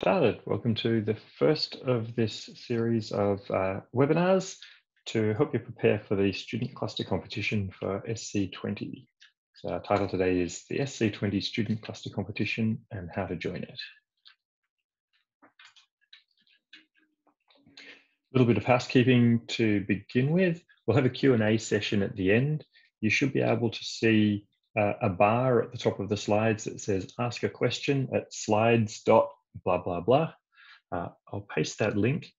started. Welcome to the first of this series of uh, webinars to help you prepare for the Student Cluster Competition for SC20. So our title today is the SC20 Student Cluster Competition and how to join it. A little bit of housekeeping to begin with. We'll have a Q&A session at the end. You should be able to see uh, a bar at the top of the slides that says ask a question at slides.com blah, blah, blah. Uh, I'll paste that link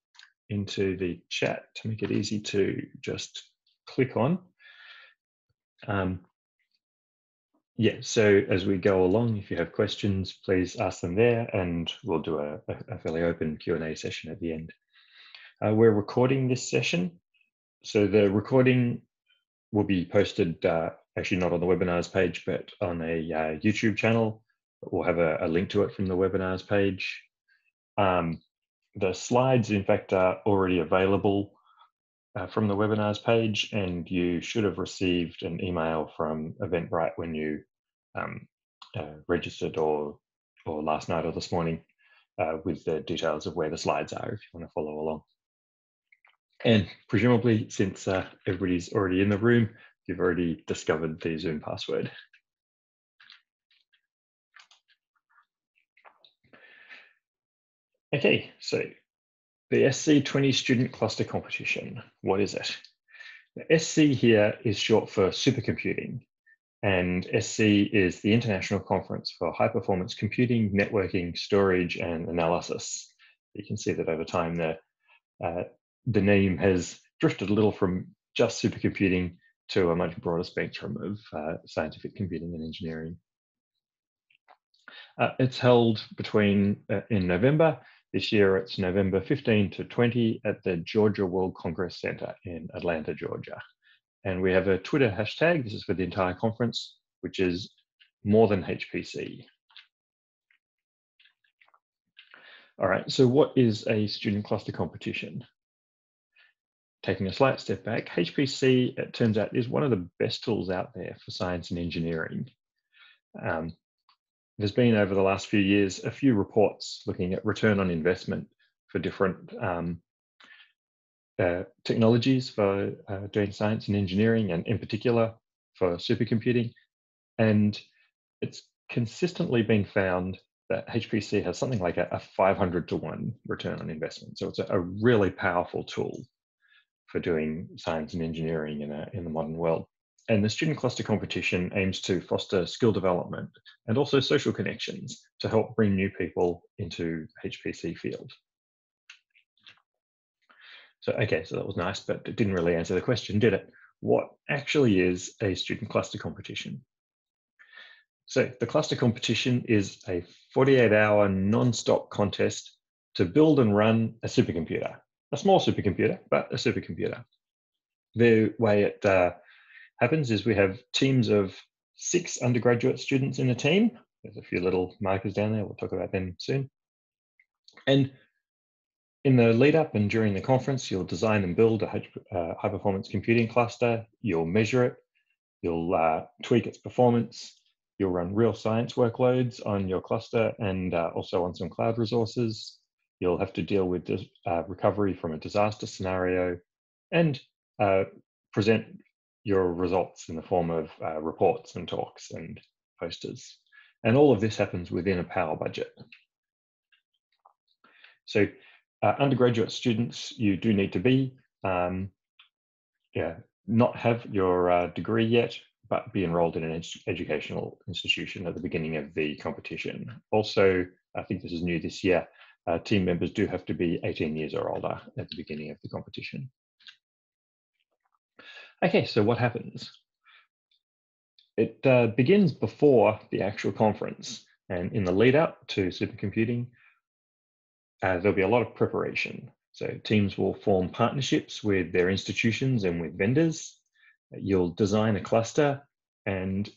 into the chat to make it easy to just click on. Um, yeah, so as we go along, if you have questions, please ask them there and we'll do a, a fairly open Q&A session at the end. Uh, we're recording this session. So the recording will be posted, uh, actually not on the webinars page, but on a uh, YouTube channel We'll have a, a link to it from the webinars page. Um, the slides, in fact, are already available uh, from the webinars page, and you should have received an email from Eventbrite when you um, uh, registered or, or last night or this morning uh, with the details of where the slides are if you want to follow along. And presumably, since uh, everybody's already in the room, you've already discovered the Zoom password. Okay, so the SC20 Student Cluster Competition, what is it? The SC here is short for supercomputing, and SC is the International Conference for High Performance Computing, Networking, Storage, and Analysis. You can see that over time the, uh, the name has drifted a little from just supercomputing to a much broader spectrum of uh, scientific computing and engineering. Uh, it's held between uh, in November this year it's November 15 to 20 at the Georgia World Congress Center in Atlanta, Georgia. And we have a Twitter hashtag, this is for the entire conference, which is more than HPC. All right, so what is a student cluster competition? Taking a slight step back, HPC, it turns out, is one of the best tools out there for science and engineering. Um, there's been over the last few years a few reports looking at return on investment for different um, uh, technologies for uh, doing science and engineering, and in particular for supercomputing. And it's consistently been found that HPC has something like a, a 500 to 1 return on investment. So it's a, a really powerful tool for doing science and engineering in, a, in the modern world. And the student cluster competition aims to foster skill development and also social connections to help bring new people into HPC field. So, okay, so that was nice, but it didn't really answer the question, did it? What actually is a student cluster competition? So the cluster competition is a 48 hour non-stop contest to build and run a supercomputer, a small supercomputer, but a supercomputer. The way it uh, happens is we have teams of six undergraduate students in a team. There's a few little markers down there. We'll talk about them soon. And in the lead up and during the conference, you'll design and build a uh, high performance computing cluster. You'll measure it. You'll uh, tweak its performance. You'll run real science workloads on your cluster and uh, also on some cloud resources. You'll have to deal with uh, recovery from a disaster scenario and uh, present your results in the form of uh, reports and talks and posters. And all of this happens within a power budget. So uh, undergraduate students, you do need to be, um, yeah, not have your uh, degree yet, but be enrolled in an ed educational institution at the beginning of the competition. Also, I think this is new this year, uh, team members do have to be 18 years or older at the beginning of the competition. Okay, so what happens? It uh, begins before the actual conference and in the lead up to supercomputing, uh, there'll be a lot of preparation. So teams will form partnerships with their institutions and with vendors. You'll design a cluster and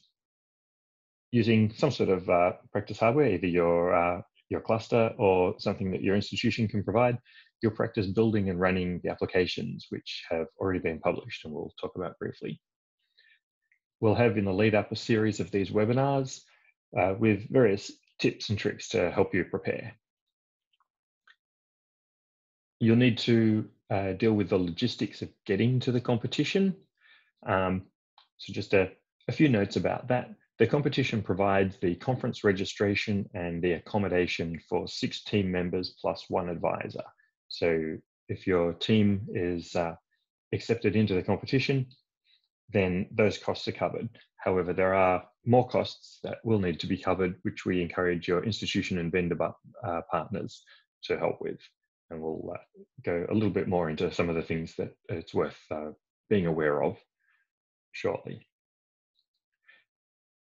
using some sort of uh, practice hardware, either your, uh, your cluster or something that your institution can provide, you'll practice building and running the applications which have already been published and we'll talk about briefly. We'll have in the lead up a series of these webinars uh, with various tips and tricks to help you prepare. you'll need to uh, deal with the logistics of getting to the competition. Um, so just a, a few notes about that. The competition provides the conference registration and the accommodation for six team members plus one advisor. So if your team is uh, accepted into the competition, then those costs are covered. However, there are more costs that will need to be covered, which we encourage your institution and vendor uh, partners to help with. And we'll uh, go a little bit more into some of the things that it's worth uh, being aware of shortly.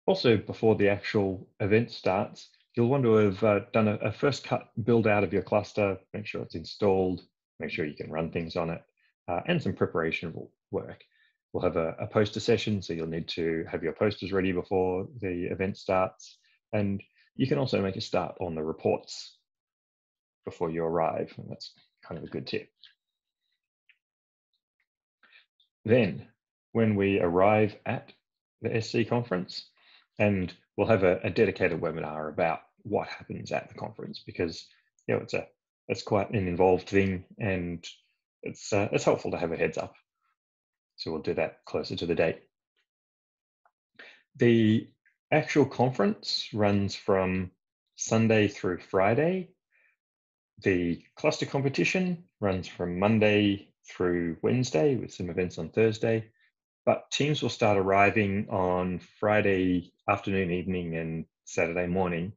Also, before the actual event starts, you'll want to have uh, done a, a, first cut build out of your cluster, make sure it's installed, make sure you can run things on it, uh, and some preparation work. We'll have a, a, poster session, so you'll need to have your posters ready before the event starts. And you can also make a start on the reports before you arrive, and that's kind of a good tip. Then, when we arrive at the SC conference, and we'll have a, a dedicated webinar about what happens at the conference because you know it's a it's quite an involved thing and it's uh, it's helpful to have a heads up. So we'll do that closer to the date. The actual conference runs from Sunday through Friday. The cluster competition runs from Monday through Wednesday with some events on Thursday but teams will start arriving on Friday afternoon, evening, and Saturday morning.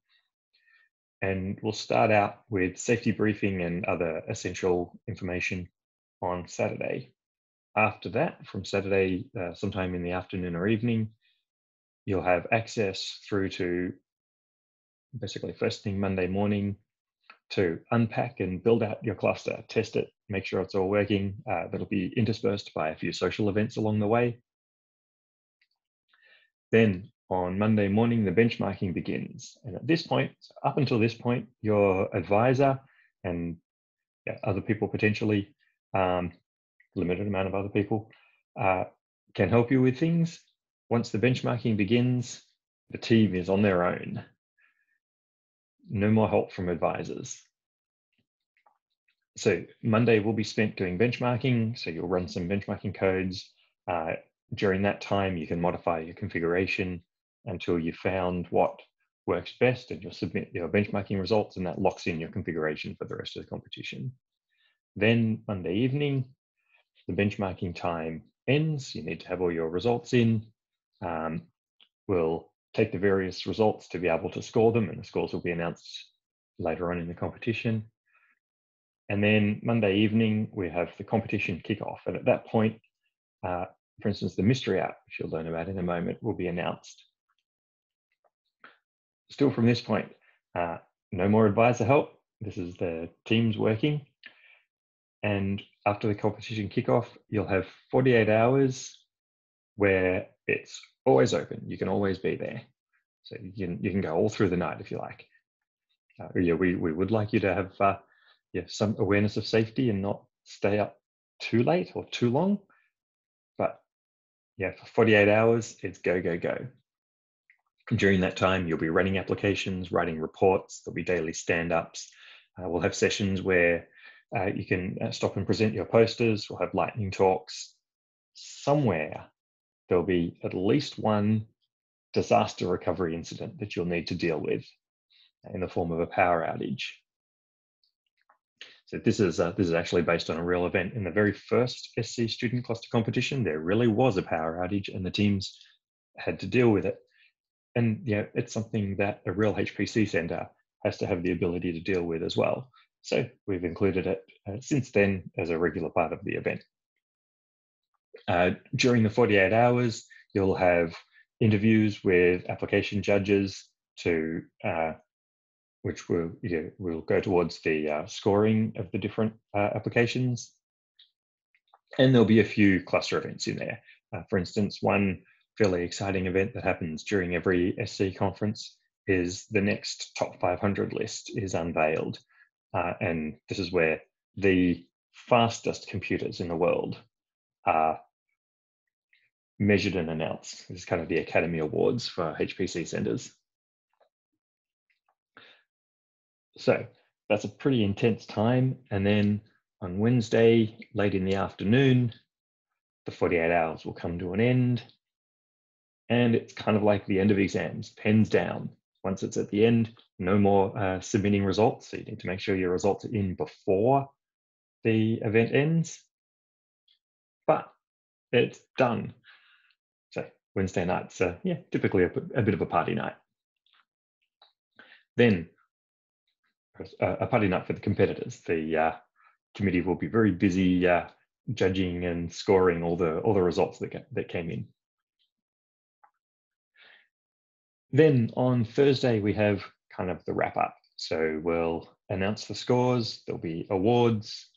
And we'll start out with safety briefing and other essential information on Saturday. After that, from Saturday, uh, sometime in the afternoon or evening, you'll have access through to basically first thing Monday morning to unpack and build out your cluster, test it, make sure it's all working. Uh, that'll be interspersed by a few social events along the way. Then on Monday morning, the benchmarking begins. And at this point, up until this point, your advisor and yeah, other people potentially, um, limited amount of other people, uh, can help you with things. Once the benchmarking begins, the team is on their own. No more help from advisors. So Monday will be spent doing benchmarking. So you'll run some benchmarking codes. Uh, during that time, you can modify your configuration until you've found what works best and you'll submit your benchmarking results and that locks in your configuration for the rest of the competition. Then Monday evening, the benchmarking time ends. You need to have all your results in. Um, we'll take the various results to be able to score them and the scores will be announced later on in the competition. And then Monday evening, we have the competition kickoff. And at that point, uh, for instance, the mystery app, which you'll learn about in a moment, will be announced. Still from this point, uh, no more advisor help. This is the teams working. And after the competition kickoff, you'll have 48 hours where it's always open. You can always be there. So you can, you can go all through the night if you like. Uh, yeah, we, we would like you to have uh, yeah, some awareness of safety and not stay up too late or too long. But yeah, for 48 hours, it's go, go, go. During that time, you'll be running applications, writing reports, there'll be daily stand ups. Uh, we'll have sessions where uh, you can uh, stop and present your posters. We'll have lightning talks. Somewhere there'll be at least one disaster recovery incident that you'll need to deal with in the form of a power outage. So this is uh, this is actually based on a real event. In the very first SC student cluster competition, there really was a power outage, and the teams had to deal with it. And yeah, it's something that a real HPC center has to have the ability to deal with as well. So we've included it uh, since then as a regular part of the event. Uh, during the 48 hours, you'll have interviews with application judges to uh, which will you know, will go towards the uh, scoring of the different uh, applications. And there'll be a few cluster events in there. Uh, for instance, one fairly exciting event that happens during every SC conference is the next top 500 list is unveiled. And this is where the fastest computers in the world are measured and announced. This is kind of the Academy Awards for HPC centers. So that's a pretty intense time. And then on Wednesday, late in the afternoon, the 48 hours will come to an end. And it's kind of like the end of exams, pens down. Once it's at the end, no more uh, submitting results. So you need to make sure your results are in before the event ends. But it's done. So Wednesday night's, uh, yeah, typically a, a bit of a party night. Then a party night for the competitors. The uh, committee will be very busy uh, judging and scoring all the all the results that that came in. Then on Thursday we have kind of the wrap up. So we'll announce the scores. There'll be awards.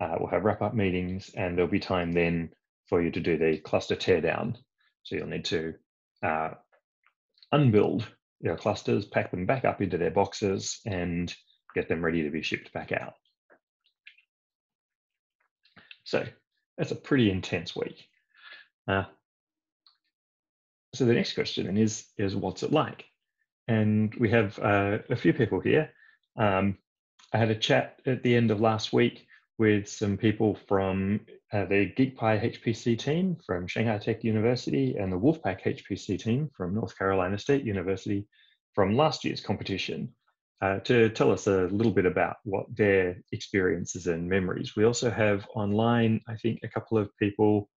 Uh, we'll have wrap up meetings, and there'll be time then for you to do the cluster teardown. So you'll need to uh, unbuild your clusters, pack them back up into their boxes, and get them ready to be shipped back out. So that's a pretty intense week. Uh, so the next question then is, is what's it like? And we have uh, a few people here. Um, I had a chat at the end of last week with some people from uh, the GeekPie HPC team from Shanghai Tech University and the Wolfpack HPC team from North Carolina State University from last year's competition uh, to tell us a little bit about what their experiences and memories. We also have online, I think, a couple of people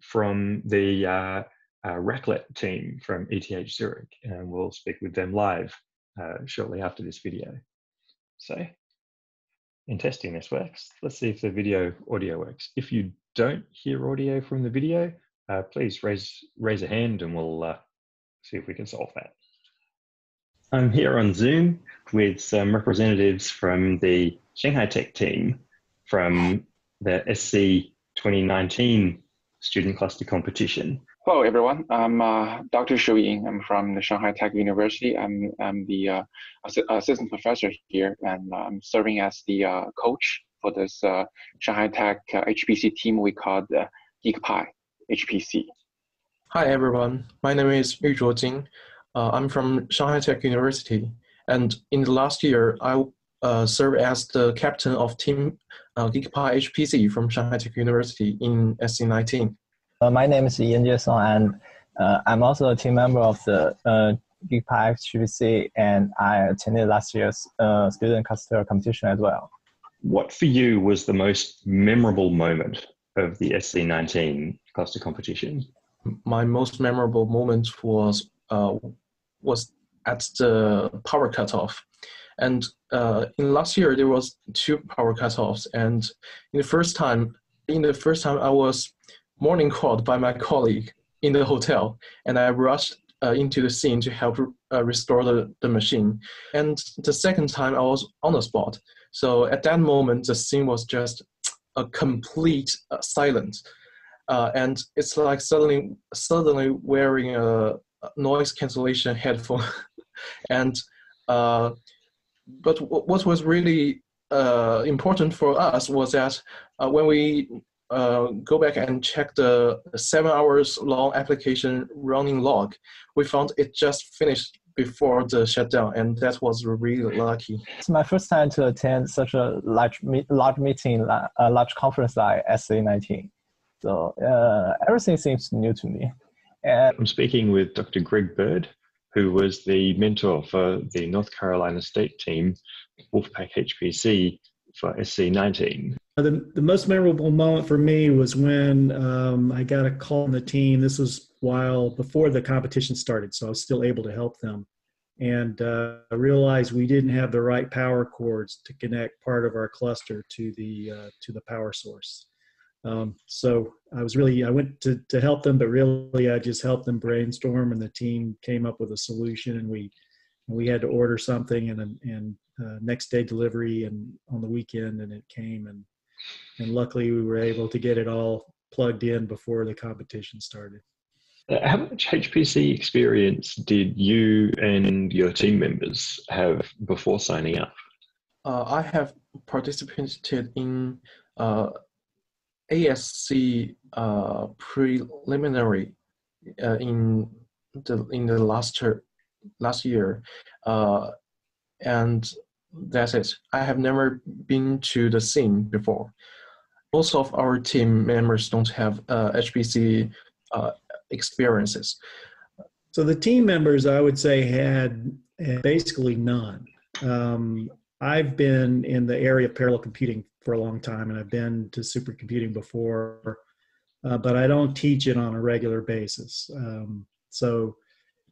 from the uh, uh, Raclette team from ETH Zurich, and we'll speak with them live uh, shortly after this video. So, in testing this works, let's see if the video audio works. If you don't hear audio from the video, uh, please raise raise a hand and we'll uh, see if we can solve that. I'm here on Zoom with some representatives from the Shanghai Tech team from the SC 2019 Student Cluster Competition. Hello, everyone. I'm uh, Dr. Shu Yin. I'm from the Shanghai Tech University. I'm, I'm the uh, assistant professor here, and I'm serving as the uh, coach for this uh, Shanghai Tech HPC uh, team we call the GeekPie HPC. Hi, everyone. My name is Yu Zhuo Jing. Uh, I'm from Shanghai Tech University, and in the last year, I uh, served as the captain of Team uh, GeekPie HPC from Shanghai Tech University in SC19. Uh, my name is Yan Jie Song, and uh, I'm also a team member of the uh, GeekPie HPC, and I attended last year's uh, student cluster competition as well. What for you was the most memorable moment of the SC19 cluster competition? My most memorable moment was uh, was at the power cutoff. And uh, in last year, there was two power cutoffs. And in the first time, in the first time, I was morning called by my colleague in the hotel, and I rushed uh, into the scene to help uh, restore the, the machine. And the second time, I was on the spot. So at that moment, the scene was just a complete uh, silence. Uh, and it's like suddenly, suddenly wearing a, noise cancellation headphone. and uh, but what was really uh, important for us was that when we uh, go back and check the seven hours long application running log, we found it just finished before the shutdown, and that was really lucky. It's my first time to attend such a large large meeting, a large conference like SC19. So uh, everything seems new to me. And I'm speaking with Dr. Greg Byrd, who was the mentor for the North Carolina State team, Wolfpack HPC for SC19. The, the most memorable moment for me was when um, I got a call on the team. This was while before the competition started, so I was still able to help them. And uh, I realized we didn't have the right power cords to connect part of our cluster to the uh, to the power source. Um, so I was really I went to to help them, but really I just helped them brainstorm, and the team came up with a solution, and we we had to order something, and and uh, next day delivery, and on the weekend, and it came, and and luckily we were able to get it all plugged in before the competition started. Uh, how much HPC experience did you and your team members have before signing up? Uh, I have participated in uh, ASC uh, preliminary uh, in the in the last last year, uh, and that's it. I have never been to the scene before. Most of our team members don't have uh, HPC uh, experiences. So the team members, I would say, had, basically none. Um, I've been in the area of parallel computing for a long time, and I've been to supercomputing before, uh, but I don't teach it on a regular basis. Um, so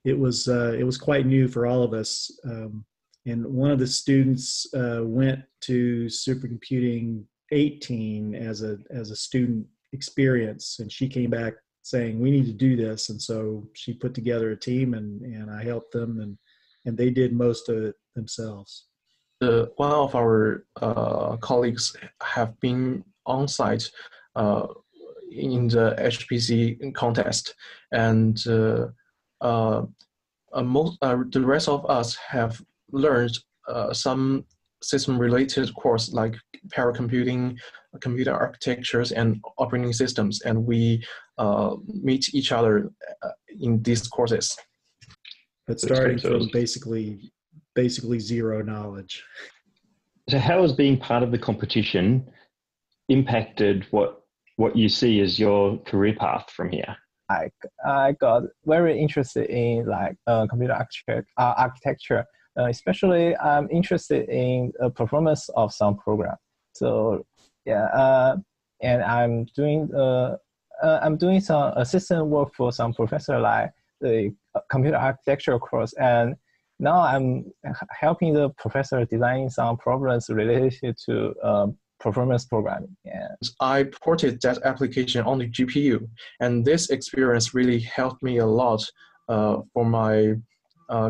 it was uh, it was quite new for all of us. Um, and one of the students uh, went to supercomputing 18 as a as a student experience, and she came back saying we need to do this, and so she put together a team, and and I helped them, and and they did most of it themselves. The, one of our uh, colleagues have been on site uh, in the HPC contest, and uh, uh, uh, most the rest of us have learned some system-related course like paracomputing, computer architectures, and operating systems, and we meet each other in these courses. But starting from basically basically zero knowledge. So, how has being part of the competition impacted what what you see as your career path from here? I I got very interested in like uh, computer architecture, uh, architecture. Uh, especially, I'm interested in performance of some program. So, yeah, uh, and I'm doing uh, uh, I'm doing some assistant work for some professor like the computer architecture course and now I'm helping the professor design some problems related to um, performance programming. Yeah. I ported that application on the GPU, and this experience really helped me a lot uh, for my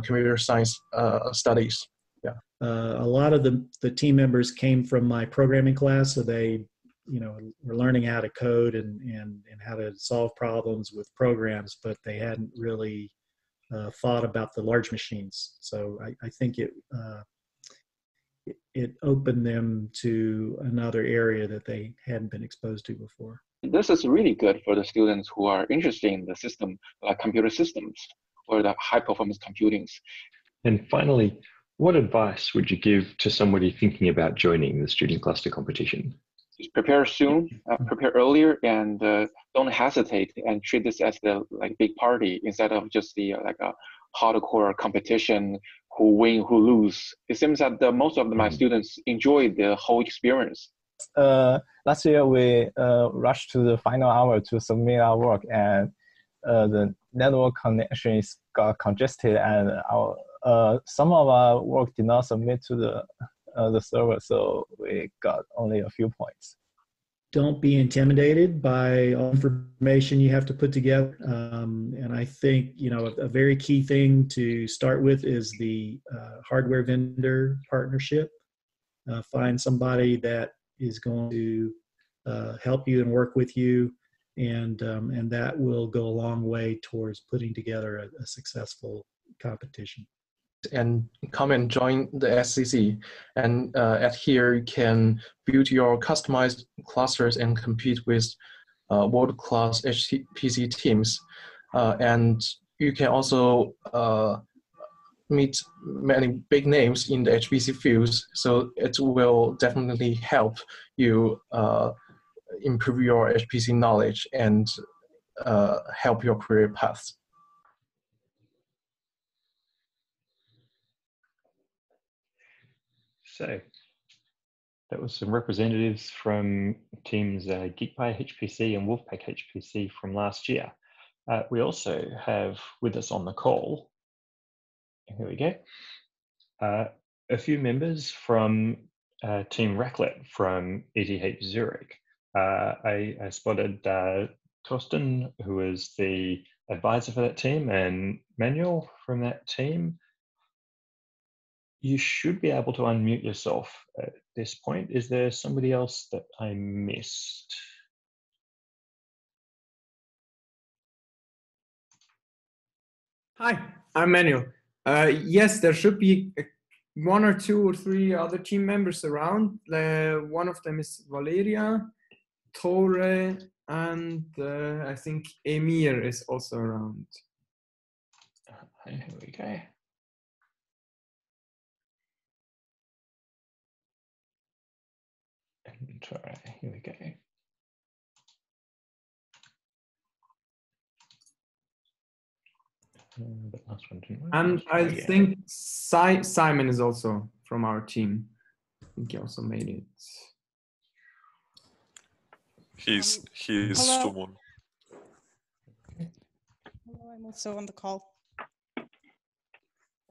computer science uh, studies. Yeah. Uh, a lot of the, the team members came from my programming class, so they you know were learning how to code and, and, and how to solve problems with programs, but they hadn't really uh, thought about the large machines. So I, I think it, uh, it, it opened them to another area that they hadn't been exposed to before. This is really good for the students who are interested in the system, like computer systems or the high performance computings. And finally, what advice would you give to somebody thinking about joining the student cluster competition? Just prepare soon, uh, prepare earlier, and uh, don't hesitate and treat this as the like big party instead of just the like a hardcore competition who win who lose. It seems that the, most of the, my mm-hmm. students enjoy the whole experience. Uh, last year we uh, rushed to the final hour to submit our work, and uh, the network connections got congested, and our uh, some of our work did not submit to the uh, the server, so we got only a few points. Don't be intimidated by all information you have to put together. Um, and I think you know a, a, very key thing to start with is the uh, hardware vendor partnership. Uh, find somebody that is going to uh, help you and work with you, and um, and that will go a long way towards putting together a, a successful competition and come and join the SCC. And uh, at here, you can build your customized clusters and compete with uh, world-class HPC teams. Uh, and you can also uh, meet many big names in the HPC fields. So it will definitely help you uh, improve your HPC knowledge and uh, help your career path. So that was some representatives from teams uh, GeekPie HPC and Wolfpack HPC from last year. Uh, we also have with us on the call, here we go, uh, a few members from uh, Team Raclette from ETH Zurich. Uh, I, I, spotted uh, Torsten, who is the advisor for that team, and Manuel from that team you should be able to unmute yourself at this point. Is there somebody else that I missed? Hi, I'm Manuel. Uh, yes, there should be one or two or three other team members around. Uh, one of them is Valeria, Tore, and uh, I think Emir is also around. Here we go. Sorry, here we go. Uh, last one. And I again. think si- Simon is also from our team. I think he also made it. He's Um, he's hello? someone. Hello, I'm also on the call.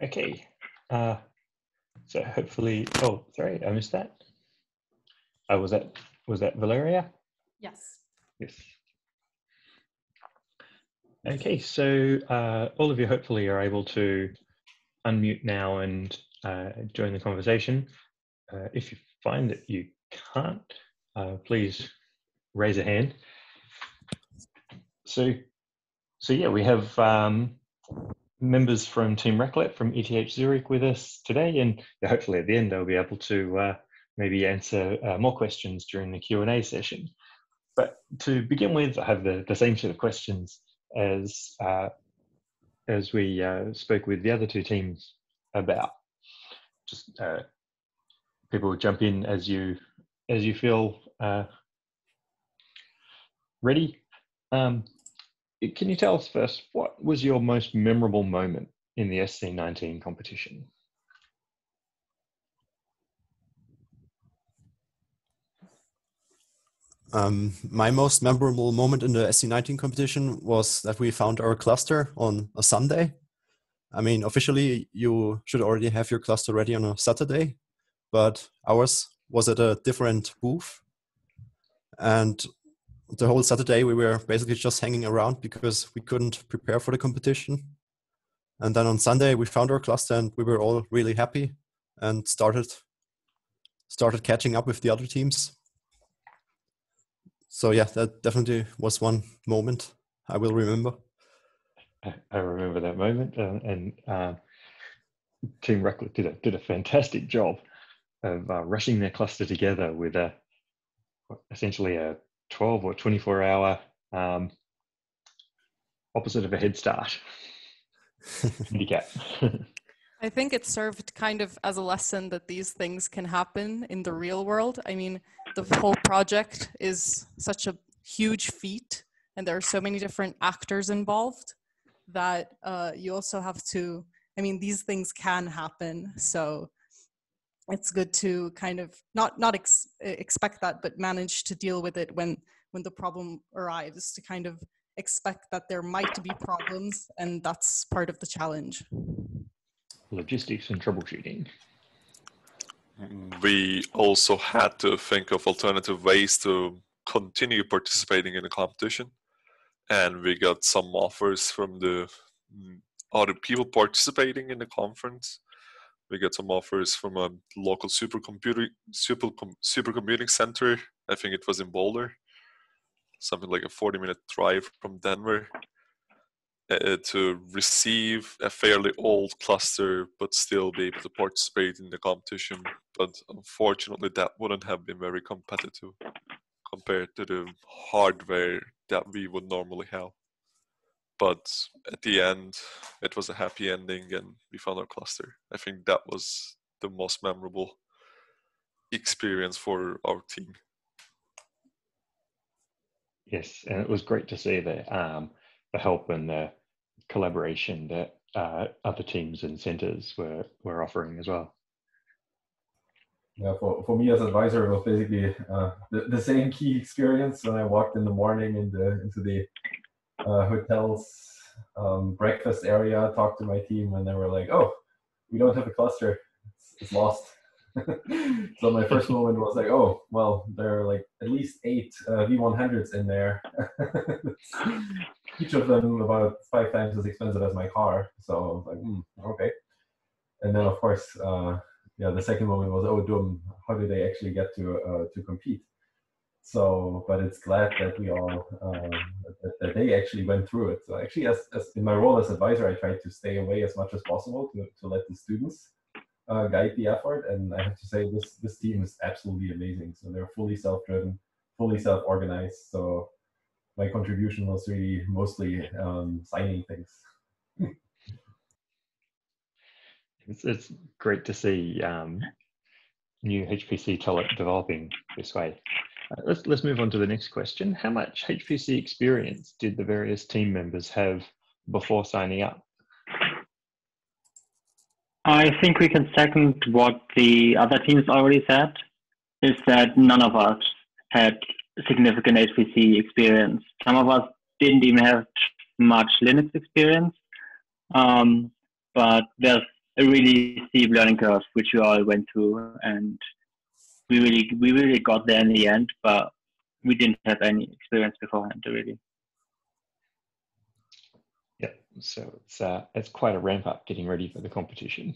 Okay. Uh, so hopefully, oh, sorry, I missed that. Uh, was that was that Valeria? Yes. Yes. Okay, so uh, all of you hopefully are able to unmute now and uh, join the conversation. Uh, if you find that you can't, uh, please raise a hand. So, so yeah, we have um, members from Team Raclette from ETH Zurich with us today, and hopefully at the end they'll be able to uh, maybe answer uh, more questions during the Q and A session. But to begin with, I have the, the same set of questions as uh, as we uh, spoke with the other two teams about. Just uh, people jump in as you as you feel uh, ready. Um, can you tell us first what was your most memorable moment in the SC19 competition? Um, my most memorable moment in the SC19 competition was that we found our cluster on a Sunday. I mean, officially, you should already have your cluster ready on a Saturday, but ours was at a different booth. And the whole Saturday, we were basically just hanging around because we couldn't prepare for the competition. And then on Sunday, we found our cluster and we were all really happy and started started catching up with the other teams so yeah that definitely was one moment i will remember I, remember that moment, and uh, Team Raclette did a did a fantastic job of uh, rushing their cluster together with a essentially a 12 or 24 hour um, opposite of a head start handicap. I think it served kind of as a lesson that these things can happen in the real world. I mean, the whole project is such a huge feat, and there are so many different actors involved that uh, you also have to. I mean, these things can happen, so it's good to kind of not not ex- expect that, but manage to deal with it when when the problem arrives. To kind of expect that there might be problems, and that's part of the challenge. Logistics and troubleshooting. We also had to think of alternative ways to continue participating in the competition, and we got some offers from the mm, other people participating in the conference. We got some offers from a local supercomputer super supercomputing center. I think it was in Boulder, something like a 40 minute drive from Denver, uh, to receive a fairly old cluster but still be able to participate in the competition. But unfortunately, that wouldn't have been very competitive compared to the hardware that we would normally have. But at the end, it was a happy ending and we found our cluster. I think that was the most memorable experience for our team. Yes, and it was great to see the um, the help and the collaboration that uh, other teams and centers were were offering as well. Yeah, for, for me as advisor, it was basically uh, the, the same key experience when I walked in the morning in the, into the uh, hotel's um, breakfast area, talked to my team, and they were like, "Oh, we don't have a cluster; it's, it's lost." so my first moment was like, "Oh, well, there are like at least eight uh, V100s in there, each of them about five times as expensive as my car." So I was like, hmm, "Okay." And then, of course, uh, yeah, the second moment was, "Oh, dumb! How do they actually get to uh, to compete?" So, but it's glad that we all um, that, that, they actually went through it. So, actually, as, as in my role as advisor, I tried to stay away as much as possible to, to let the students uh, guide the effort. And I have to say, this this team is absolutely amazing. So they're fully self-driven, fully self-organized. So my contribution was really mostly um, signing things. it's, it's great to see um, new HPC talent developing this way. Let's, let's move on to the next question. How much HPC experience did the various team members have before signing up? I think we can second what the other teams already said, is that none of us had significant HPC experience. Some of us didn't even have much Linux experience, um, but there's a really steep learning curve which we all went through, and we really we really got there in the end, but we didn't have any experience beforehand really. Yeah, so it's uh, it's quite a ramp up getting ready for the competition.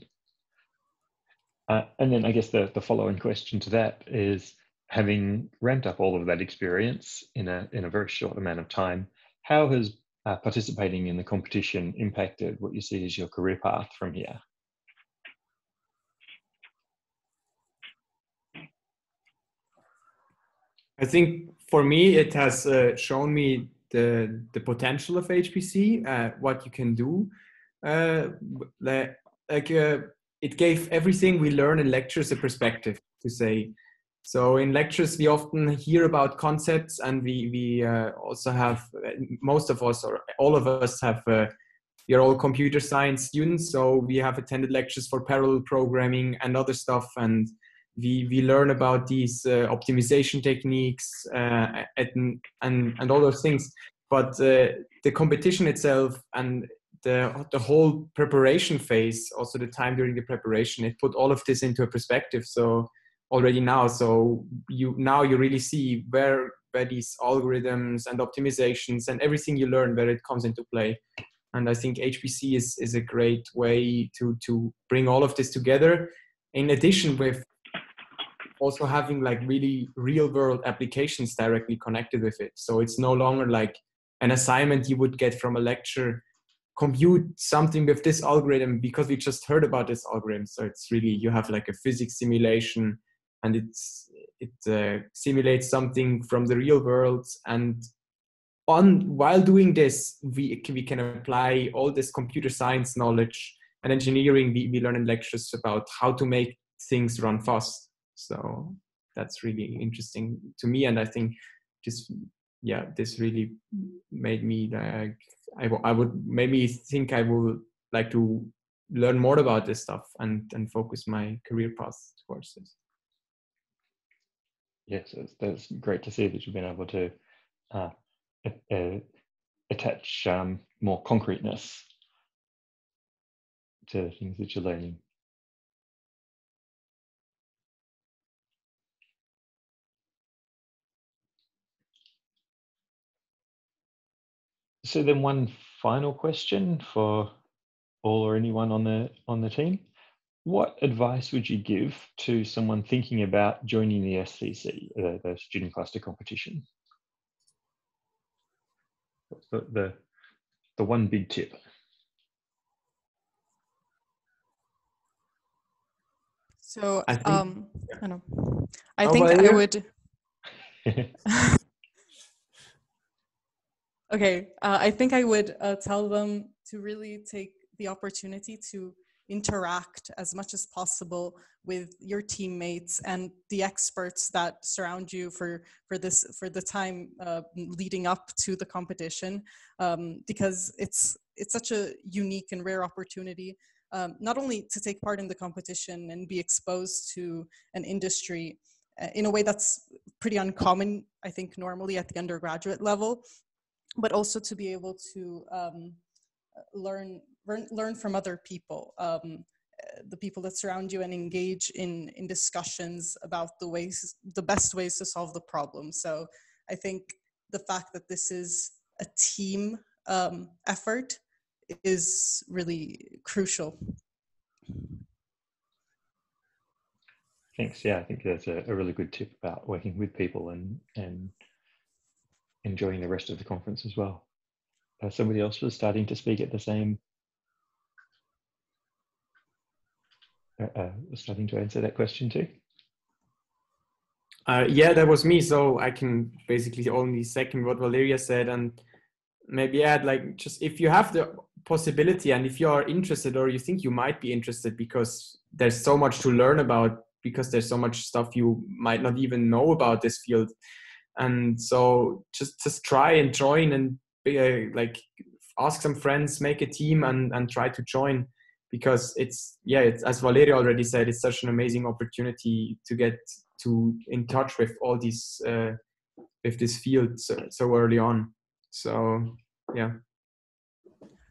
Uh, and then I guess the, the following question to that is having ramped up all of that experience in a, in a very short amount of time, how has uh, participating in the competition impacted what you see as your career path from here? I think for me, it has uh, shown me the the potential of HPC, uh, what you can do. Uh, like uh, it gave everything we learn in lectures a perspective to say. So in lectures, we often hear about concepts, and we we uh, also have most of us or all of us have. Uh, we are all computer science students, so we have attended lectures for parallel programming and other stuff, and we we learn about these uh, optimization techniques uh, and, and and all those things. But uh, the competition itself and the the whole preparation phase also the time during the preparation it put all of this into a perspective. So already now so you now you really see where where these algorithms and optimizations and everything you learn where it comes into play. And i think hpc is is a great way to to bring all of this together. In addition with also having like really real world applications directly connected with it. So it's no longer like an assignment you would get from a lecture. Compute something with this algorithm because we just heard about this algorithm. So it's really you have like a physics simulation and it's it uh, simulates something from the real world. And on while doing this we we can apply all this computer science knowledge and engineering. We, we learn in lectures about how to make things run fast so that's really interesting to me and i think just yeah this really made me like I, I would maybe think i would like to learn more about this stuff and and focus my career path towards this. Yes it's, that's great to see that you've been able to uh, uh, attach um, more concreteness to things that you're learning So then one final question for all or anyone on the on the team. What advice would you give to someone thinking about joining the SCC, the, the student cluster competition? What's the, the, the one big tip? So I think- um, I know. I think I would. Okay, uh, I think I would uh, tell them to really take the opportunity to interact as much as possible with your teammates and the experts that surround you for for this for the time uh, leading up to the competition um, because it's it's such a unique and rare opportunity um, not only to take part in the competition and be exposed to an industry uh, in a way that's pretty uncommon i think normally at the undergraduate level but also to be able to um, learn, learn learn from other people um, the people that surround you and engage in in discussions about the ways the best ways to solve the problem so i think the fact that this is a team um, effort is really crucial Thanks. Yeah, I think that's a, a really good tip about working with people and and enjoying the rest of the conference as well. Uh, somebody else was starting to speak at the same. Uh, uh, starting to answer that question too. Uh, yeah, that was me. So I can basically only second what Valeria said and maybe add like just if you have the possibility and if you are interested or you think you might be interested because there's so much to learn about because there's so much stuff you might not even know about this field and so just just try and join and be a, like ask some friends make a team and and try to join. Because it's yeah it's as valeria already said it's such an amazing opportunity to get to in touch with all these uh, with this field so, so early on. So yeah.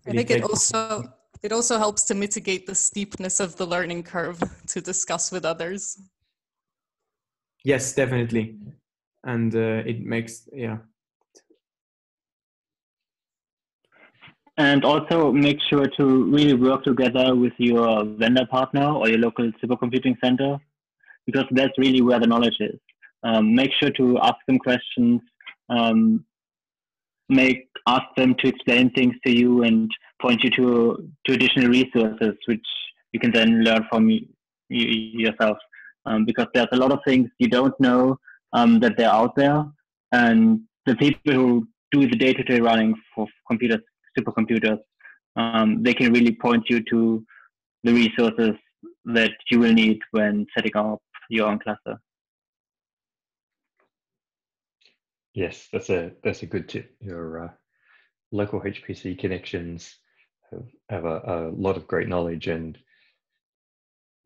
I think it also it also helps to mitigate the steepness of the learning curve to discuss with others. Yes, definitely, and uh, it makes yeah. And also make sure to really work together with your vendor partner or your local supercomputing center, because that's really where the knowledge is. Um, make sure to ask them questions. Um, make ask them to explain things to you and point you to to additional resources which you can then learn from you, yourself um, because there's a lot of things you don't know um, that they're out there and the people who do the day-to-day running for computers supercomputers um, they can really point you to the resources that you will need when setting up your own cluster Yes, that's a that's a good tip. Your uh, local HPC connections have, have a, a, lot of great knowledge, and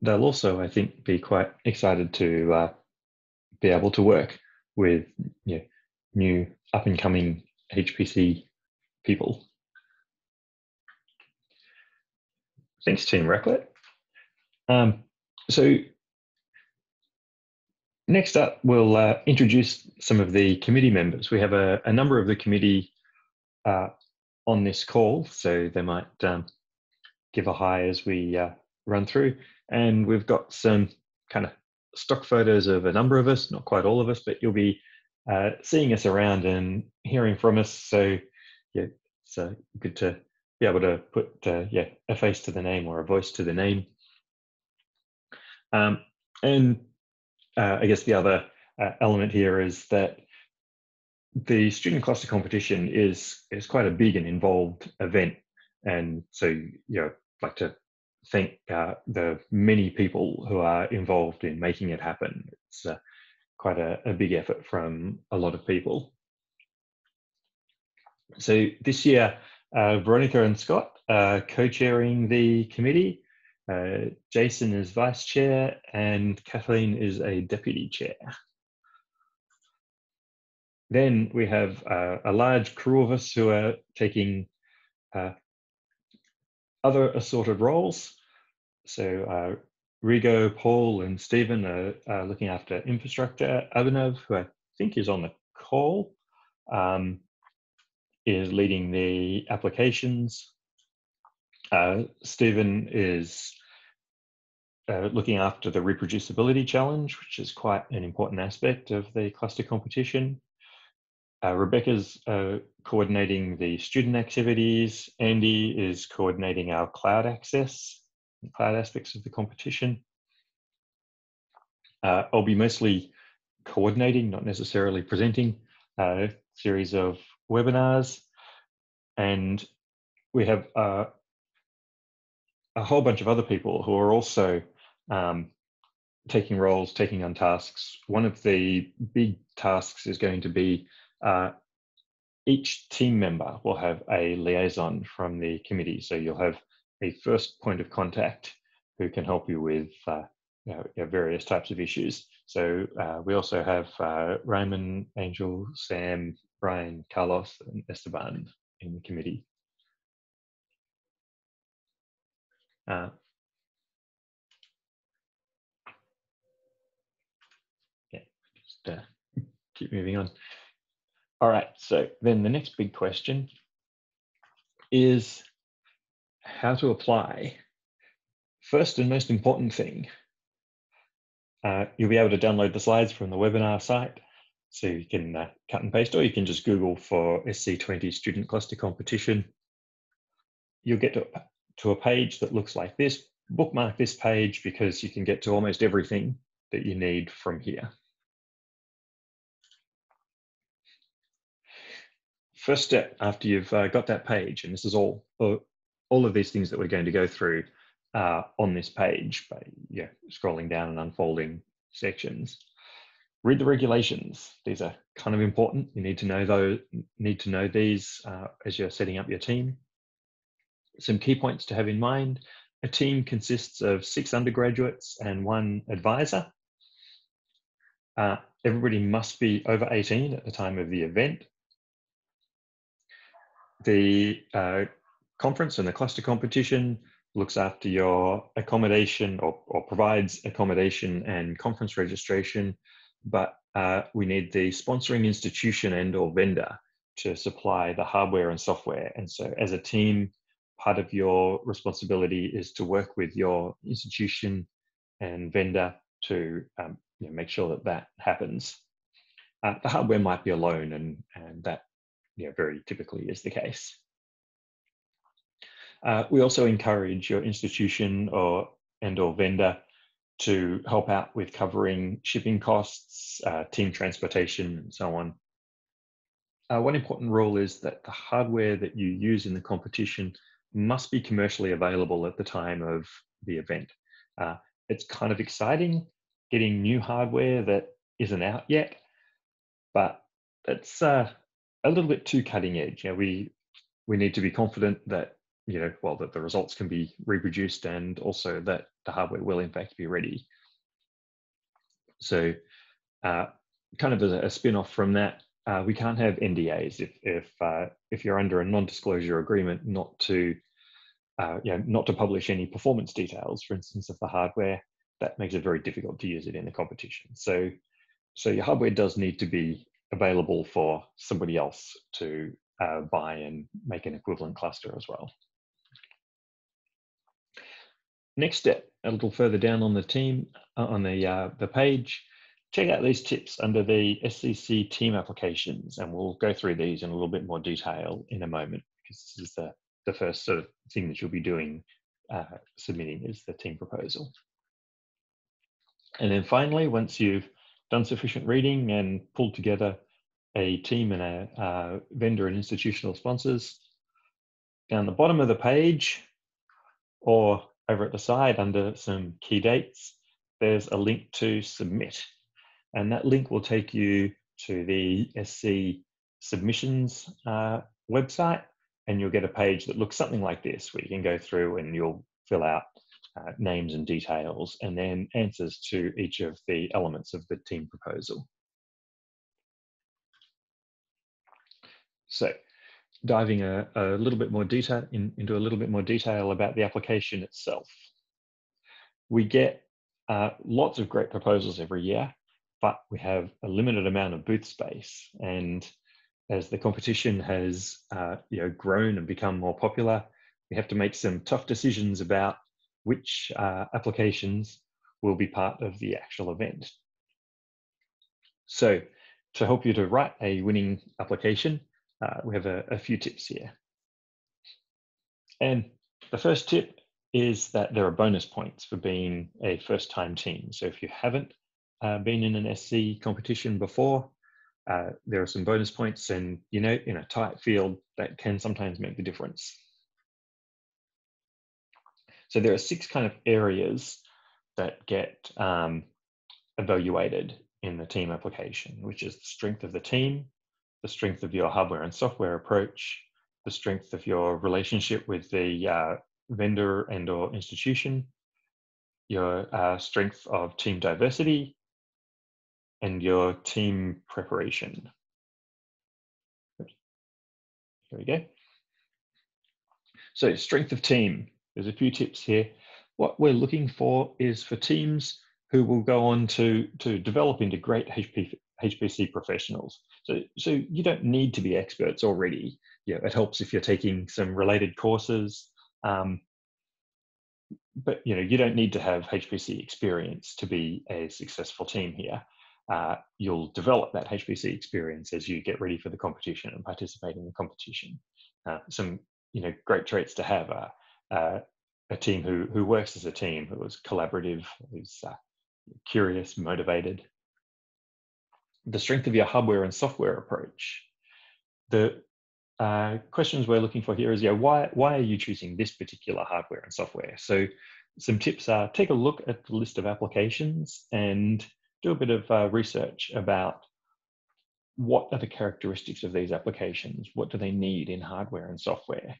they'll also, I think, be quite excited to uh, be able to work with you know, new up and coming HPC people. Thanks, Team Raclette. Um, so Next up, we'll uh, introduce some of the committee members. We have a, a number of the committee uh, on this call, so they might um, give a hi as we uh, run through. And we've got some kind of stock photos of a number of us, not quite all of us, but you'll be uh, seeing us around and hearing from us. So yeah, it's uh, good to be able to put uh, yeah a face to the name or a voice to the name. Um, and uh, I guess the other uh, element here is that the student cluster competition is is quite a big and involved event, and so you know, like to thank uh, the many people who are involved in making it happen. It's uh, quite a, a, big effort from a lot of people. So this year, uh, Veronica and Scott are co-chairing the committee, uh, Jason is vice chair and Kathleen is a deputy chair. Then we have uh, a large crew of us who are taking uh, other assorted roles. So uh, Rigo, Paul, and Stephen are, are, looking after infrastructure. Abhinav, who I think is on the call, um, is leading the applications. Uh, Stephen is uh, looking after the reproducibility challenge, which is quite an important aspect of the cluster competition. Uh, Rebecca's uh, coordinating the student activities. Andy is coordinating our cloud access, cloud aspects of the competition. Uh, I'll be mostly coordinating, not necessarily presenting, a uh, series of webinars. And we have uh, a whole bunch of other people who are also um, taking roles, taking on tasks. One of the big tasks is going to be uh, each team member will have a liaison from the committee. So you'll have a first point of contact who can help you with uh, you know, various types of issues. So uh, we also have uh, Raymond, Angel, Sam, Brian, Carlos, and Esteban in the committee. Uh, uh, keep moving on. All right, so then the next big question is how to apply. First and most important thing, uh, you'll be able to download the slides from the webinar site. So you can uh, cut and paste, or you can just Google for SC20 Student Cluster Competition. You'll get to, to a page that looks like this. Bookmark this page because you can get to almost everything that you need from here. first step after you've uh, got that page, and this is all, all of these things that we're going to go through, uh, on this page by yeah, scrolling down and unfolding sections. Read the regulations. These are kind of important. You need to know those. Need to know these uh, as you're setting up your team. Some key points to have in mind. A team consists of six undergraduates and one advisor. Uh, everybody must be over 18 at the time of the event. The uh, conference and the cluster competition looks after your accommodation or, or provides accommodation and conference registration, but uh, we need the sponsoring institution and or vendor to supply the hardware and software. And so as a team, part of your responsibility is to work with your institution and vendor to um, you know, make sure that that happens. Uh, the hardware might be a loan and, and that you know, very typically is the case. Uh, we also encourage your institution or and or vendor to help out with covering shipping costs, uh, team transportation, and so on. Uh, one important rule is that the hardware that you use in the competition must be commercially available at the time of the event. Uh, it's kind of exciting getting new hardware that isn't out yet, but it's uh, a little bit too cutting edge. You know, we we need to be confident that you know, well, that the results can be reproduced and also that the hardware will in fact be ready. So uh, kind of as a, a spin-off from that, uh, we can't have NDAs if if uh, if you're under a non-disclosure agreement not to uh, you know, not to publish any performance details, for instance, of the hardware. That makes it very difficult to use it in the competition. So so your hardware does need to be available for somebody else to uh, buy and make an equivalent cluster as well. Next step, a little further down on the team, uh, on the, uh, the page, check out these tips under the SCC team applications, and we'll go through these in a little bit more detail in a moment, because this is the, the first sort of thing that you'll be doing, uh, submitting is the team proposal. And then finally, once you've done sufficient reading and pulled together a team and a uh, vendor and institutional sponsors, down the bottom of the page, or over at the side under some key dates, there's a link to submit. And that link will take you to the SC submissions uh, website and you'll get a page that looks something like this where you can go through and you'll fill out uh, names and details and then answers to each of the elements of the team proposal. So diving a, a little bit more detail in, into a little bit more detail about the application itself. We get uh, lots of great proposals every year, but we have a limited amount of booth space. And as the competition has uh, you know, grown and become more popular, we have to make some tough decisions about which uh, applications will be part of the actual event. So to help you to write a winning application, uh, we have a, a few tips here. And the first tip is that there are bonus points for being a first time team. So if you haven't uh, been in an SC competition before, uh, there are some bonus points and you know in a tight field that can sometimes make the difference. So there are six kind of areas that get um, evaluated in the team application, which is the strength of the team, the strength of your hardware and software approach, the strength of your relationship with the uh, vendor and or institution, your uh, strength of team diversity, and your team preparation. Here we go. So strength of team, there's a few tips here. What we're looking for is for teams who will go on to, to develop into great HP, HPC professionals. So, so you don't need to be experts already. Yeah, it helps if you're taking some related courses. Um, but you know, you don't need to have HPC experience to be a successful team here. Uh, you'll develop that HPC experience as you get ready for the competition and participate in the competition. Uh, some you know great traits to have are uh, a team who who works as a team, who is collaborative, who's uh, curious, motivated, the strength of your hardware and software approach. The uh, questions we're looking for here is, yeah, why, why are you choosing this particular hardware and software? So some tips are take a look at the list of applications and do a bit of uh, research about what are the characteristics of these applications? What do they need in hardware and software?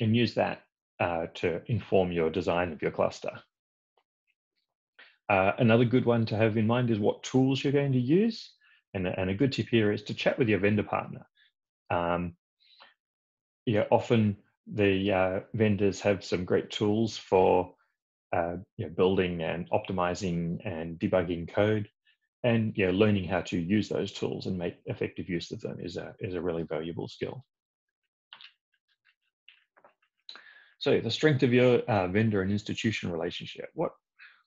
And use that uh, to inform your design of your cluster. Uh, another good one to have in mind is what tools you're going to use. And, and a good tip here is to chat with your vendor partner. Um, yeah, often the uh, vendors have some great tools for uh, you know, building and optimizing and debugging code. And you know, learning how to use those tools and make effective use of them is a, is a really valuable skill. So the strength of your uh, vendor and institution relationship. What,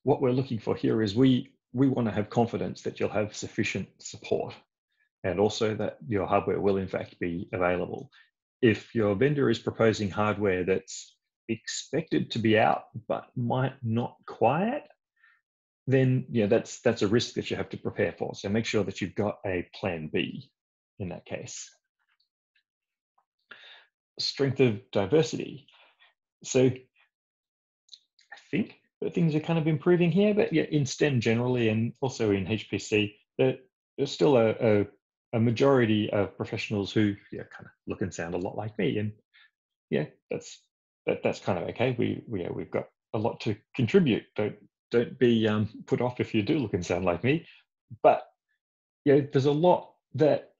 what we're looking for here is we, we want to have confidence that you'll have sufficient support and also that your hardware will in fact be available. If your vendor is proposing hardware that's expected to be out but might not quite, then yeah, that's that's a risk that you have to prepare for. So make sure that you've got a plan B in that case. Strength of diversity. So I think that things are kind of improving here, but yeah, in STEM generally and also in HPC, there, there's still a, a, a majority of professionals who yeah, kind of look and sound a lot like me. And yeah, that's that, that's kind of okay. We, we, yeah, we've got a lot to contribute. Don't, don't be um, put off if you do look and sound like me. But yeah, there's a lot that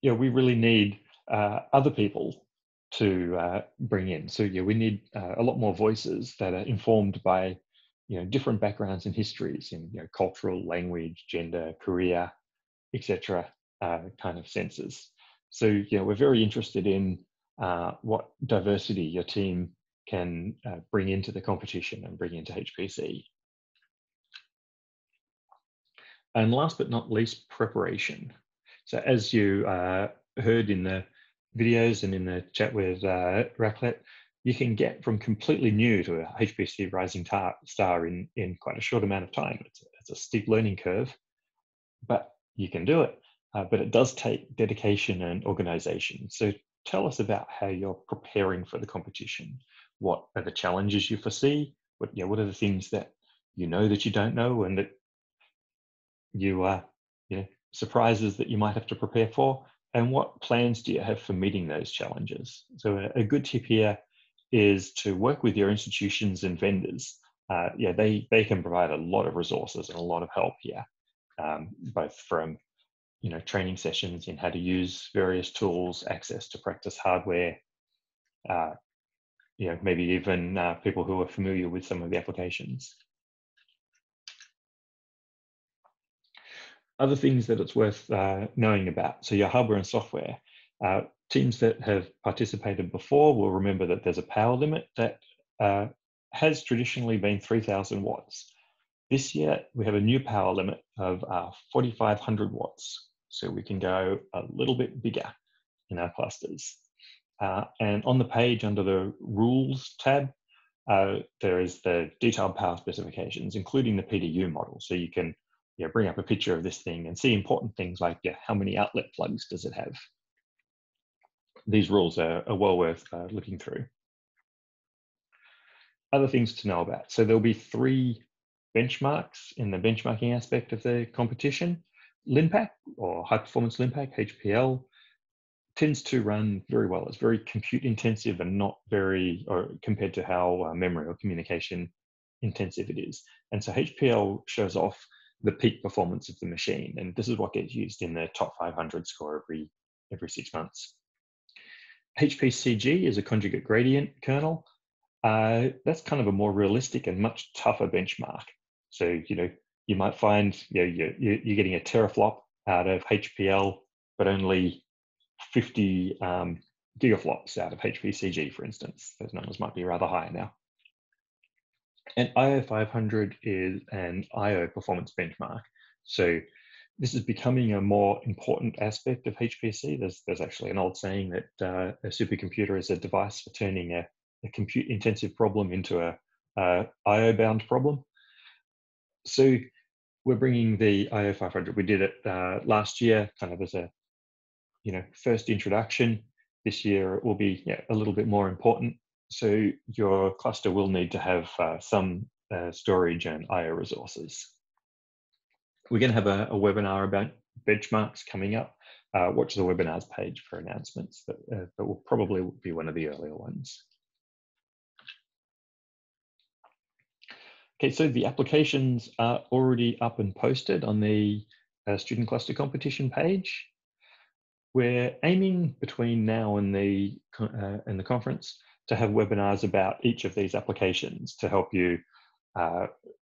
yeah, we really need uh, other people to uh, bring in. So yeah, we need uh, a lot more voices that are informed by you know different backgrounds and histories in you know cultural, language, gender, career, etc. Uh, kind of senses. So yeah, we're very interested in uh, what diversity your team can uh, bring into the competition and bring into HPC. And last but not least, preparation. So as you uh, heard in the videos and in the chat with uh, you can get from completely new to a HPC rising star in, in quite a short amount of time. It's a, it's a steep learning curve, but you can do it. Uh, but it does take dedication and organization. So tell us about how you're preparing for the competition. What are the challenges you foresee? What, you know, what are the things that you know that you don't know and that you are, uh, you know, surprises that you might have to prepare for? And what plans do you have for meeting those challenges? So a, good tip here is to work with your institutions and vendors. Uh, yeah, they, they can provide a lot of resources and a lot of help here, um, both from you know, training sessions in how to use various tools, access to practice hardware, uh, you know, maybe even uh, people who are familiar with some of the applications. Other things that it's worth uh, knowing about. So your hardware and software. Uh, teams that have participated before will remember that there's a power limit that uh, has traditionally been 3000 watts. This year, we have a new power limit of uh, 4,500 watts. So we can go a little bit bigger in our clusters. Uh, and on the page under the rules tab, uh, there is the detailed power specifications, including the PDU model. So you can yeah, bring up a picture of this thing and see important things like yeah, how many outlet plugs does it have? These rules are, are well worth uh, looking through. Other things to know about. So there'll be three benchmarks in the benchmarking aspect of the competition. Linpack or high performance Linpack, HPL, tends to run very well. It's very compute intensive and not very, or compared to how uh, memory or communication intensive it is. And so HPL shows off the peak performance of the machine. And this is what gets used in the top 500 score every, every six months. HPCG is a conjugate gradient kernel. Uh, that's kind of a more realistic and much tougher benchmark. So, you know, you might find you know, you're, you're getting a teraflop out of HPL, but only 50 um, gigaflops out of HPCG, for instance. Those numbers might be rather higher now. And IO500 is an IO performance benchmark. So this is becoming a more important aspect of HPC. There's, there's actually an old saying that uh, a supercomputer is a device for turning a, a compute intensive problem into a, a IO bound problem. So we're bringing the IO 500. We did it uh, last year, kind of as a, you know, first introduction. This year it will be yeah, a little bit more important. So your cluster will need to have uh, some uh, storage and IO resources. We're going to have a, a webinar about benchmarks coming up. Uh, watch the webinars page for announcements, but uh, that will probably be one of the earlier ones. Okay, so the applications are already up and posted on the uh, student cluster competition page. We're aiming between now and the uh, and the conference to have webinars about each of these applications to help you, uh,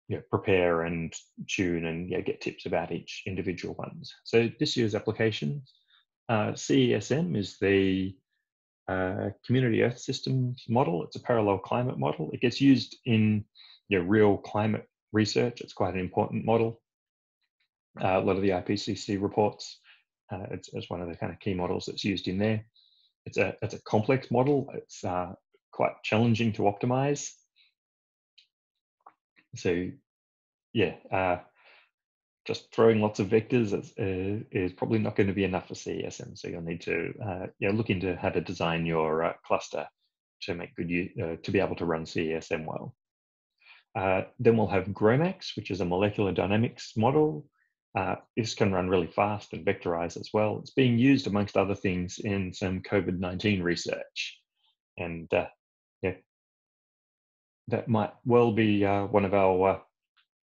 you know, prepare and tune and get tips about each individual ones. So this year's applications, uh, CESM is the uh, Community Earth Systems model. It's a parallel climate model. It gets used in you know, real climate research. It's quite an important model. Uh, a lot of the IPCC reports, uh, it's, it's, one of the kind of key models that's used in there. It's a, it's a complex model. It's uh, quite challenging to optimize. So yeah, uh, just throwing lots of vectors is, uh, is, probably not going to be enough for CESM. So you'll need to uh, yeah, look into how to design your cluster to make good use, to be able to run CESM well. Uh, then we'll have GROMACS, which is a molecular dynamics model. Uh, this can run really fast and vectorize as well. It's being used, amongst other things, in some COVID-19 research. And uh, yeah, that might well be uh, one of our uh,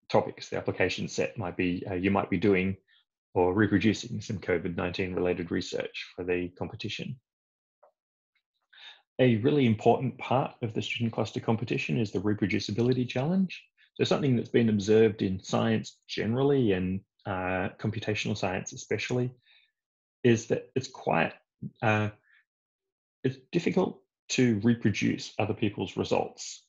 topics. The application set might be, uh, you might be doing or reproducing some COVID-19 related research for the competition. A really important part of the student cluster competition is the reproducibility challenge. So something that's been observed in science generally and uh, computational science especially is that it's quite uh, it's difficult to reproduce other people's results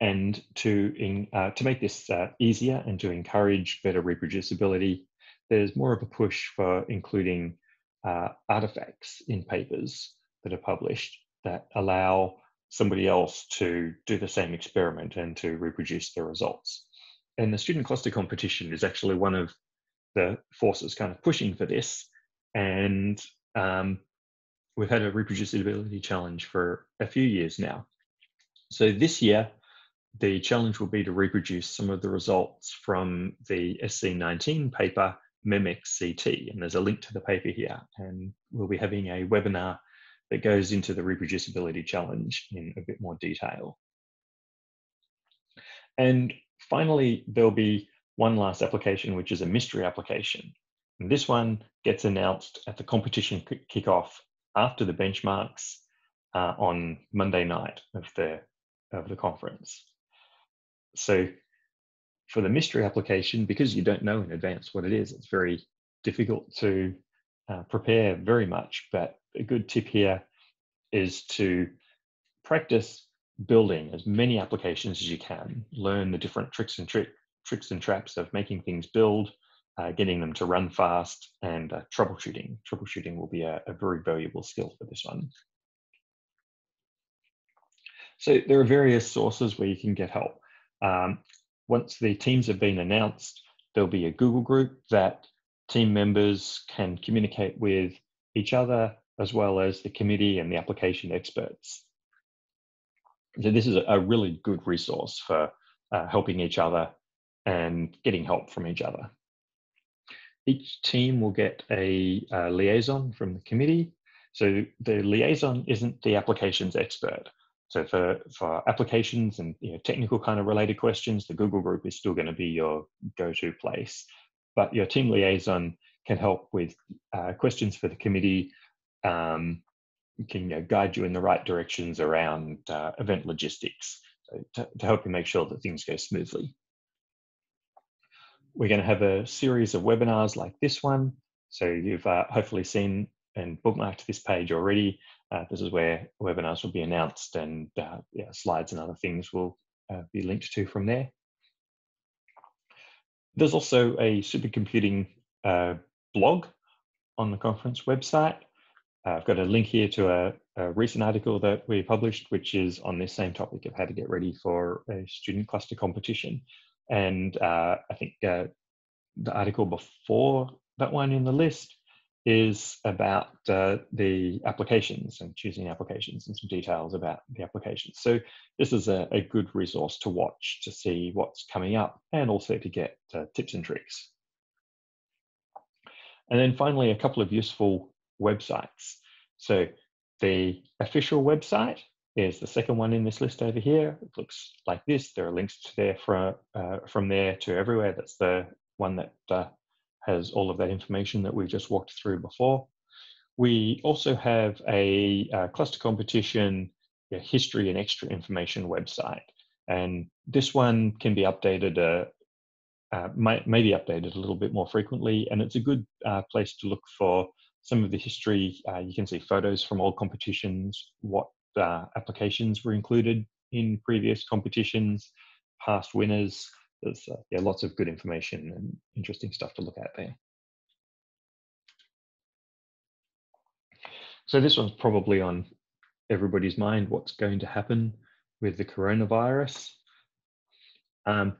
and to in, uh, to make this uh, easier and to encourage better reproducibility there's more of a push for including uh, artifacts in papers that are published that allow somebody else to do the same experiment and to reproduce the results. And the student cluster competition is actually one of the forces kind of pushing for this. And um, we've had a reproducibility challenge for a few years now. So this year, the challenge will be to reproduce some of the results from the SC19 paper, MemXCT. And there's a link to the paper here. And we'll be having a webinar that goes into the reproducibility challenge in a bit more detail. And finally, there'll be one last application, which is a mystery application. And this one gets announced at the competition kickoff after the benchmarks uh, on Monday night of the, of the conference. So for the mystery application, because you don't know in advance what it is, it's very difficult to uh, prepare very much, but a good tip here is to practice building as many applications as you can. Learn the different tricks and trick, tricks and traps of making things build, uh, getting them to run fast, and uh, troubleshooting. Troubleshooting will be a, a very valuable skill for this one. So there are various sources where you can get help. Um, once the teams have been announced, there'll be a Google group that team members can communicate with each other as well as the committee and the application experts. So this is a really good resource for uh, helping each other and getting help from each other. Each team will get a, a liaison from the committee. So the liaison isn't the applications expert. So for, for applications and you know, technical kind of related questions, the Google group is still going to be your go-to place. But your team liaison can help with uh, questions for the committee, um, can you know, guide you in the right directions around uh, event logistics to, to help you make sure that things go smoothly. We're going to have a series of webinars like this one. So you've uh, hopefully seen and bookmarked this page already. Uh, this is where webinars will be announced and uh, yeah, slides and other things will uh, be linked to from there. There's also a supercomputing uh, blog on the conference website. Uh, I've got a link here to a, a, recent article that we published, which is on this same topic of how to get ready for a student cluster competition. And uh, I think uh, the article before that one in the list is about uh, the applications and choosing applications and some details about the applications. So this is a, a good resource to watch to see what's coming up and also to get uh, tips and tricks. And then finally, a couple of useful websites. So the official website is the second one in this list over here. It looks like this. There are links to there from, uh, from there to everywhere. That's the one that uh, has all of that information that we've just walked through before. We also have a, uh, cluster competition history and extra information website. And this one can be updated, uh, uh, may, maybe updated a little bit more frequently. And it's a good uh, place to look for some of the history. Uh, you can see photos from old competitions, what uh, applications were included in previous competitions, past winners, there's uh, yeah, lots of good information and interesting stuff to look at there. So this one's probably on everybody's mind, what's going to happen with the coronavirus. Um,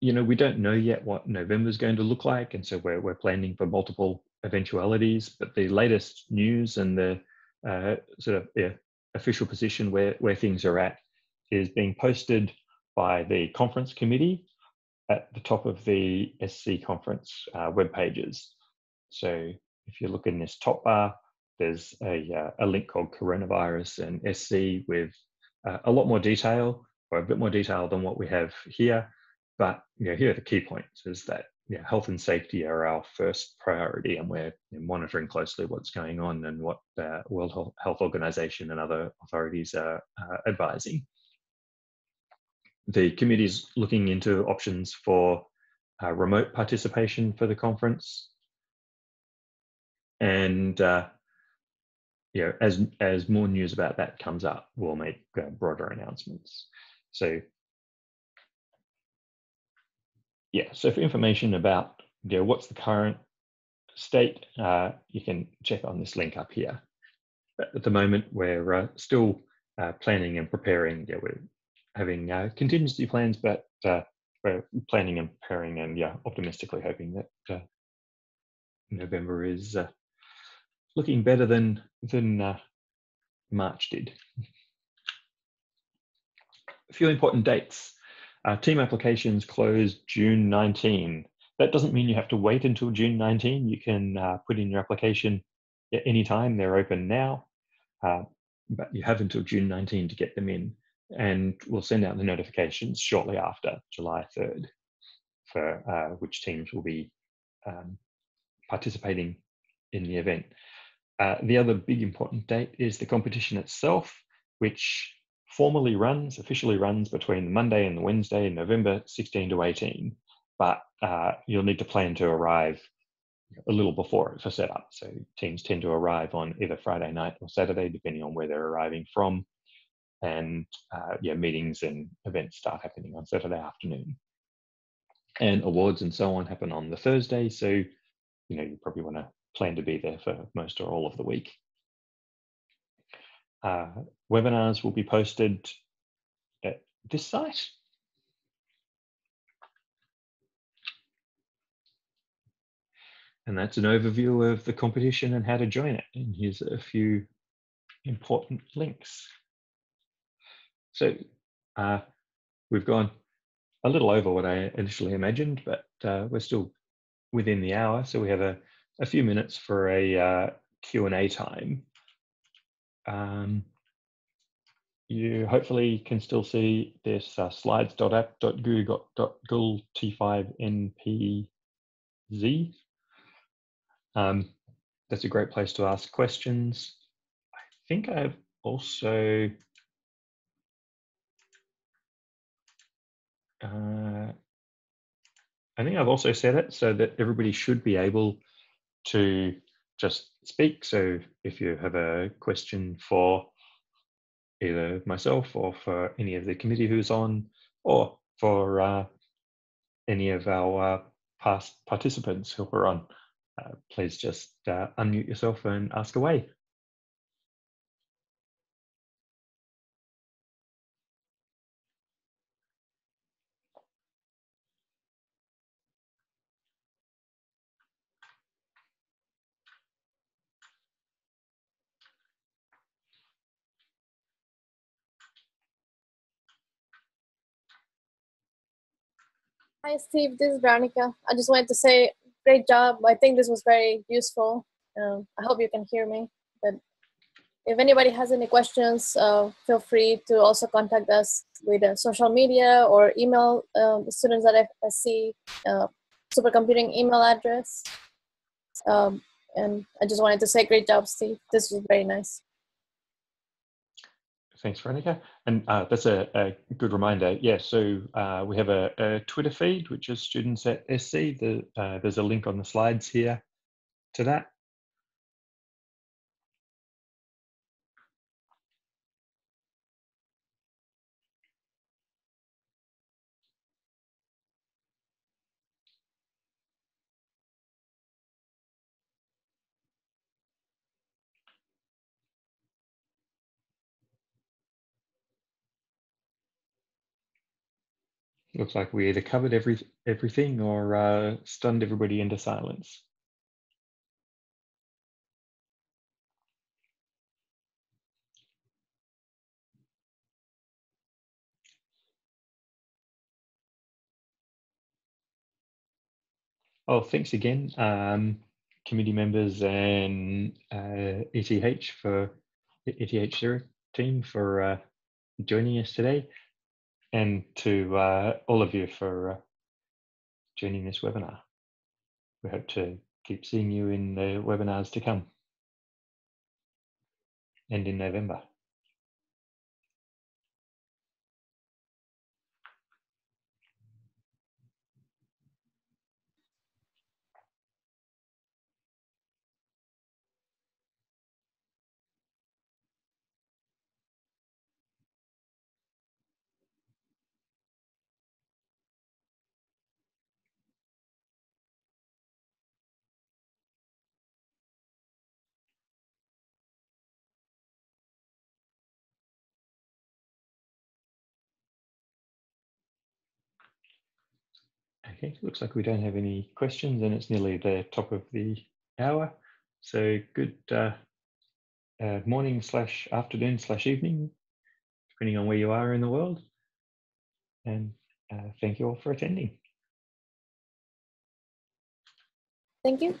you know, we don't know yet what November is going to look like, and so we're, we're planning for multiple eventualities, but the latest news and the uh, sort of yeah, official position where, where things are at is being posted by the conference committee at the top of the SC conference uh, web pages. So if you look in this top bar, there's a, uh, a link called coronavirus and SC with uh, a lot more detail or a bit more detail than what we have here. But you know, here are the key points is that yeah, health and safety are our first priority, and we're monitoring closely what's going on and what the World Health Organization and other authorities are uh, advising the committee is looking into options for uh, remote participation for the conference. And uh, you know, as as more news about that comes up, we'll make uh, broader announcements. So yeah, so for information about you know, what's the current state, uh, you can check on this link up here. But at the moment, we're uh, still uh, planning and preparing. Yeah, we're having uh, contingency plans, but uh, we're planning and preparing and yeah, optimistically hoping that uh, November is looking better than than March did. A few important dates. Uh, team applications close June 19. That doesn't mean you have to wait until June 19. You can put in your application at any time. They're open now, but you have until June 19 to get them in and we'll send out the notifications shortly after July 3rd for uh, which teams will be um, participating in the event. Uh, the other big important date is the competition itself, which formally runs, officially runs between the Monday and the Wednesday in November 16 to 18, but uh, you'll need to plan to arrive a little before for setup. So teams tend to arrive on either Friday night or Saturday, depending on where they're arriving from and uh, yeah, meetings and events start happening on Saturday afternoon. And awards and so on happen on the Thursday, so you know you probably want to plan to be there for most or all of the week. Uh, webinars will be posted at this site. And that's an overview of the competition and how to join it. And here's a few important links. So uh, we've gone a little over what I initially imagined, but uh, we're still within the hour. So we have a, a few minutes for a uh, Q&A time. Um, you hopefully can still see this uh, slides.app.google.t5npz. Um, that's a great place to ask questions. I think I've also uh, I think I've also said it so that everybody should be able to just speak. So if you have a question for either myself or for any of the committee who's on, or for uh, any of our past participants who are on, uh, please just uh, unmute yourself and ask away. Hi, Steve. This is Veronica. I just wanted to say, great job. I think this was very useful. Um, I hope you can hear me. But if anybody has any questions, uh, feel free to also contact us with uh, social media or email um, the students at FSC uh, supercomputing email address. Um, and I just wanted to say, great job, Steve. This was very nice. Thanks, Veronica. And uh, that's a, a, good reminder. Yeah, so uh, we have a, a, Twitter feed, which is students at SC. The, uh, there's a link on the slides here to that. Looks like we either covered every everything or uh, stunned everybody into silence. Oh, thanks again, um, committee members and uh, ETH for ETH team for uh, joining us today and to uh, all of you for uh, joining this webinar. We hope to keep seeing you in the webinars to come and in November. Okay, looks like we don't have any questions and it's nearly the top of the hour. So good uh, uh, morning slash afternoon slash evening, depending on where you are in the world. And uh, thank you all for attending. Thank you.